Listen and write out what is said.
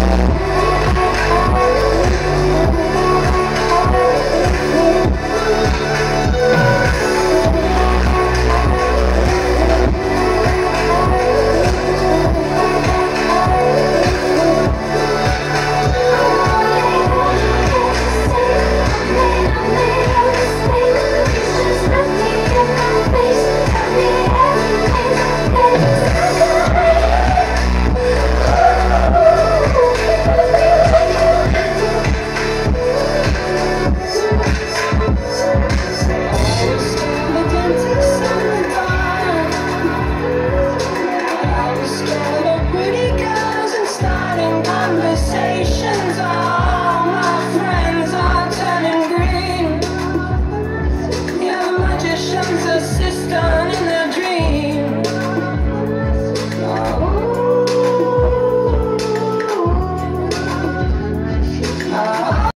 Yeah. Yeah.